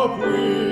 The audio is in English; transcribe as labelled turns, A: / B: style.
A: of.